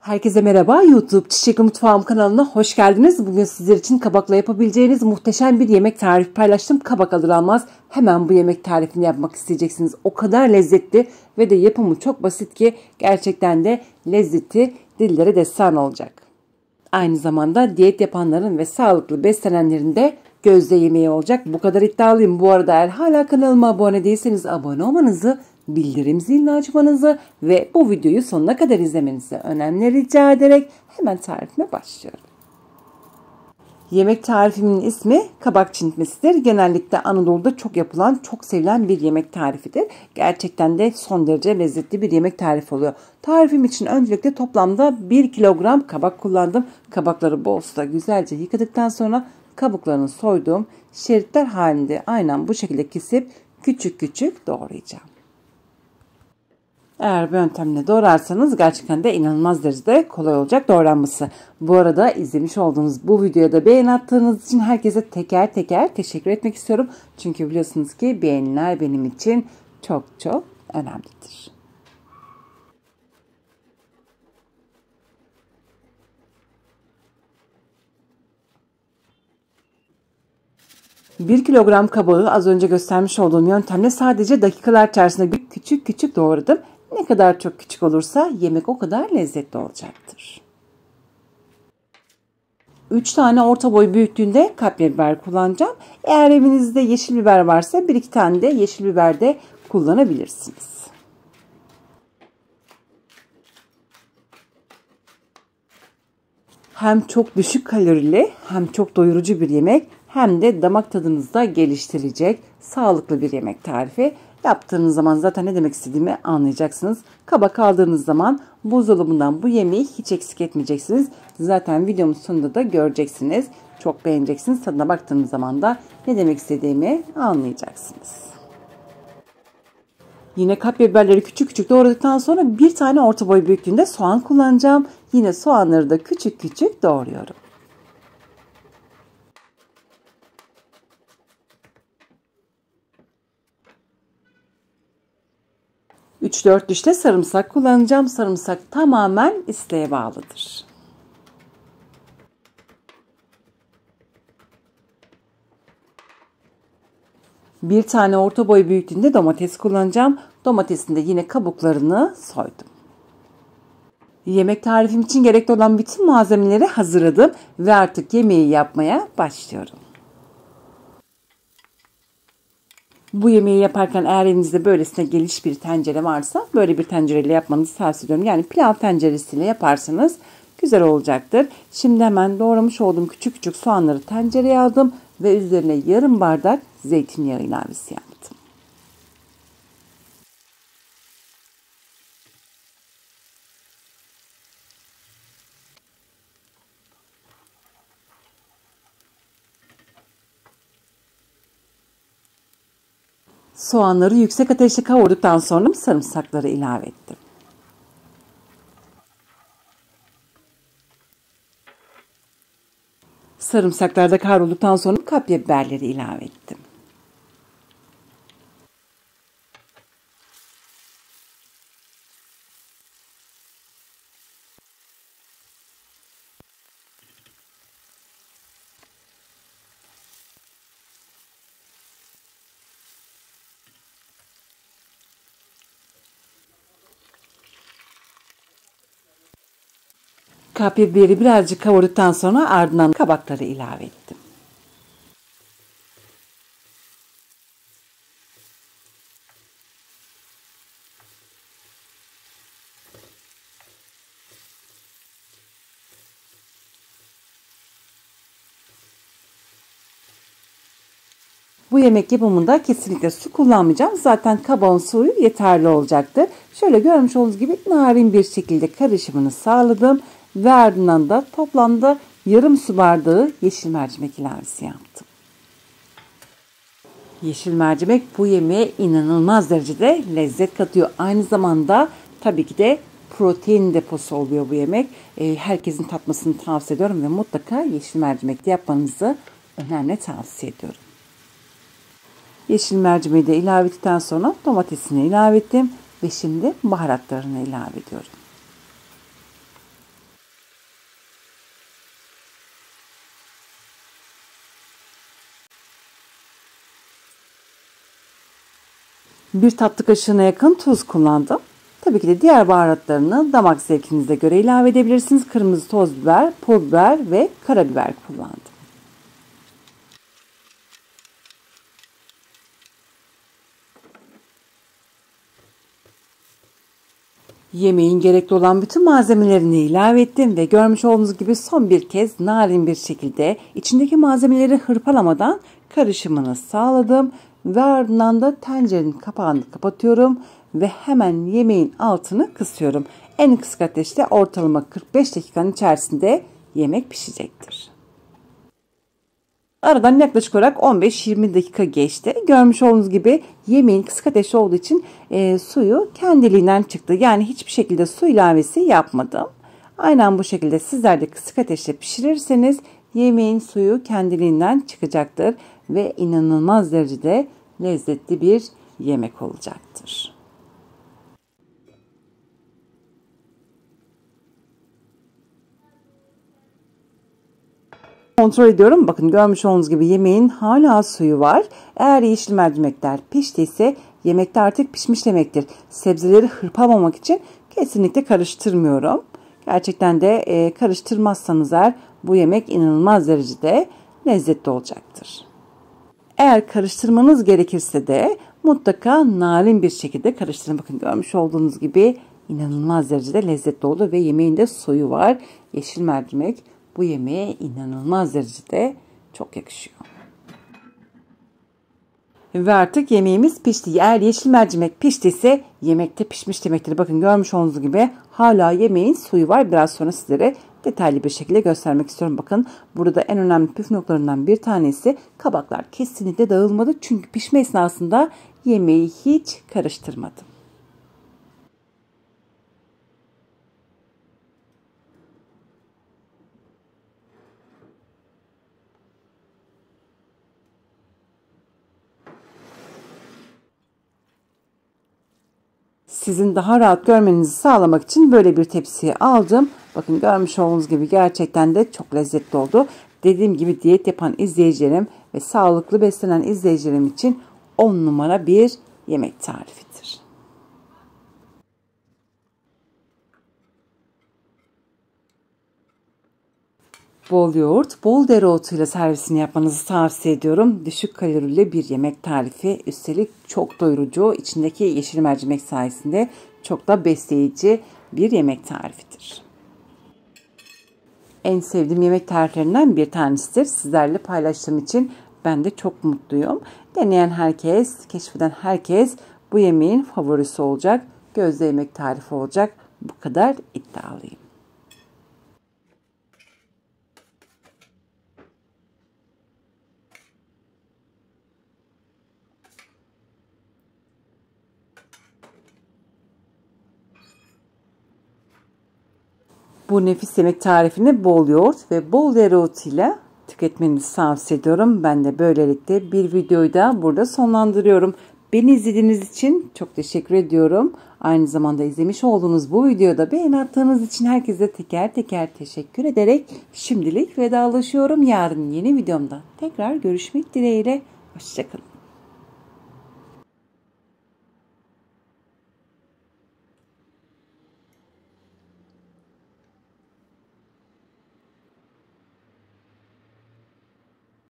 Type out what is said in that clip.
Herkese merhaba YouTube Çiçekli Mutfağım kanalına hoş geldiniz. Bugün sizler için kabakla yapabileceğiniz muhteşem bir yemek tarifi paylaştım. Kabak alır almaz hemen bu yemek tarifini yapmak isteyeceksiniz. O kadar lezzetli ve de yapımı çok basit ki gerçekten de lezzeti dillere destan olacak. Aynı zamanda diyet yapanların ve sağlıklı beslenenlerin de gözde yemeği olacak. Bu kadar iddialıyım. Bu arada eğer hala kanalıma abone değilseniz abone olmanızı bildirim zilini açmanızı ve bu videoyu sonuna kadar izlemenizi önemli rica ederek hemen tarifime başlıyorum. Yemek tarifimin ismi kabak çintmesidir. Genellikle Anadolu'da çok yapılan, çok sevilen bir yemek tarifidir. Gerçekten de son derece lezzetli bir yemek tarifi oluyor. Tarifim için öncelikle toplamda 1 kilogram kabak kullandım. Kabakları bol suda güzelce yıkadıktan sonra kabuklarını soyduğum şeritler halinde aynen bu şekilde kesip küçük küçük doğrayacağım. Eğer bu yöntemle doğrarsanız gerçekten de inanılmaz derecede kolay olacak doğranması. Bu arada izlemiş olduğunuz bu videoya da beğeni attığınız için herkese teker teker teşekkür etmek istiyorum. Çünkü biliyorsunuz ki beğeniler benim için çok çok önemlidir. 1 kilogram kabağı az önce göstermiş olduğum yöntemle sadece dakikalar içerisinde küçük küçük doğradım. Ne kadar çok küçük olursa yemek o kadar lezzetli olacaktır. 3 tane orta boy büyüklüğünde kapya biber kullanacağım. Eğer evinizde yeşil biber varsa 1-2 tane de yeşil biber de kullanabilirsiniz. Hem çok düşük kalorili hem çok doyurucu bir yemek hem de damak tadınızı da geliştirecek sağlıklı bir yemek tarifi. Yaptığınız zaman zaten ne demek istediğimi anlayacaksınız. Kaba kaldığınız zaman buzdolabından bu yemeği hiç eksik etmeyeceksiniz. Zaten videomun sonunda da göreceksiniz. Çok beğeneceksiniz. Tadına baktığınız zaman da ne demek istediğimi anlayacaksınız. Yine kapya biberleri küçük küçük doğradıktan sonra bir tane orta boy büyüklüğünde soğan kullanacağım. Yine soğanları da küçük küçük doğruyorum. 3-4 dişte sarımsak kullanacağım. Sarımsak tamamen isteğe bağlıdır. Bir tane orta boy büyüklüğünde domates kullanacağım. Domatesin de yine kabuklarını soydum. Yemek tarifim için gerekli olan bütün malzemeleri hazırladım ve artık yemeği yapmaya başlıyorum. Bu yemeği yaparken eğer elinizde böylesine geniş bir tencere varsa böyle bir tencereyle yapmanızı tavsiye ediyorum. Yani pilav tenceresiyle yaparsanız güzel olacaktır. Şimdi hemen doğramış olduğum küçük küçük soğanları tencereye aldım ve üzerine yarım bardak zeytinyağı ilavesi yaptım. Soğanları yüksek ateşte kavurduktan sonra sarımsakları ilave ettim. Sarımsaklar da kavrulduktan sonra kapya biberleri ilave ettim. Kapya biberi birazcık kavurduktan sonra ardından kabakları ilave ettim. Bu yemek yapımında kesinlikle su kullanmayacağım. Zaten kabağın suyu yeterli olacaktır. Şöyle görmüş olduğunuz gibi narin bir şekilde karışımını sağladım ve ardından da toplamda yarım su bardağı yeşil mercimek ilavesi yaptım. Yeşil mercimek bu yemeğe inanılmaz derecede lezzet katıyor. Aynı zamanda tabii ki de protein deposu oluyor bu yemek. Ee, herkesin tatmasını tavsiye ediyorum ve mutlaka yeşil mercimekte yapmanızı önemli tavsiye ediyorum. Yeşil mercimeği de ilave ettikten sonra domatesini ilave ettim ve şimdi baharatlarını ilave ediyorum. Bir tatlı kaşığına yakın tuz kullandım. Tabii ki de diğer baharatlarını damak zevkinize göre ilave edebilirsiniz. Kırmızı toz biber, pul biber ve karabiber kullandım. Yemeğin gerekli olan bütün malzemelerini ilave ettim ve görmüş olduğunuz gibi son bir kez narin bir şekilde içindeki malzemeleri hırpalamadan karışımını sağladım ve ardından da tencerenin kapağını kapatıyorum ve hemen yemeğin altını kısıyorum. En kısık ateşte ortalama 45 dakikanın içerisinde yemek pişecektir. Aradan yaklaşık olarak 15-20 dakika geçti. Görmüş olduğunuz gibi yemeğin kısık ateşte olduğu için e, suyu kendiliğinden çıktı. Yani hiçbir şekilde su ilavesi yapmadım. Aynen bu şekilde sizler de kısık ateşte pişirirseniz yemeğin suyu kendiliğinden çıkacaktır ve inanılmaz derecede lezzetli bir yemek olacaktır. Kontrol ediyorum. Bakın görmüş olduğunuz gibi yemeğin hala suyu var. Eğer yeşil mercimekler piştiyse yemekte artık pişmiş demektir. Sebzeleri hırpamamak için kesinlikle karıştırmıyorum. Gerçekten de e, karıştırmazsanız eğer bu yemek inanılmaz derecede lezzetli olacaktır. Eğer karıştırmanız gerekirse de mutlaka narin bir şekilde karıştırın. Bakın görmüş olduğunuz gibi inanılmaz derecede lezzetli oldu ve yemeğinde suyu var. Yeşil mercimek bu yemeğe inanılmaz derecede çok yakışıyor. Ve artık yemeğimiz pişti. Eğer yeşil mercimek piştiyse yemekte pişmiş demektir. Bakın görmüş olduğunuz gibi hala yemeğin suyu var. Biraz sonra sizlere detaylı bir şekilde göstermek istiyorum. Bakın burada en önemli püf noktalarından bir tanesi kabaklar kesinlikle dağılmadı. Çünkü pişme esnasında yemeği hiç karıştırmadım. sizin daha rahat görmenizi sağlamak için böyle bir tepsiye aldım. Bakın görmüş olduğunuz gibi gerçekten de çok lezzetli oldu. Dediğim gibi diyet yapan izleyicilerim ve sağlıklı beslenen izleyicilerim için 10 numara bir yemek tarifidir. Bol yoğurt, bol dereotuyla servisini yapmanızı tavsiye ediyorum. Düşük kalorili bir yemek tarifi. Üstelik çok doyurucu. İçindeki yeşil mercimek sayesinde çok da besleyici bir yemek tarifidir. En sevdiğim yemek tariflerinden bir tanesidir. Sizlerle paylaştığım için ben de çok mutluyum. Deneyen herkes, keşfeden herkes bu yemeğin favorisi olacak. Gözde yemek tarifi olacak. Bu kadar iddialıyım. Bu nefis yemek tarifini bol yoğurt ve bol dereotu ile tüketmenizi tavsiye ediyorum. Ben de böylelikle bir videoyu da burada sonlandırıyorum. Beni izlediğiniz için çok teşekkür ediyorum. Aynı zamanda izlemiş olduğunuz bu videoda beğeni attığınız için herkese teker teker teşekkür ederek şimdilik vedalaşıyorum. Yarın yeni videomda tekrar görüşmek dileğiyle. Hoşçakalın.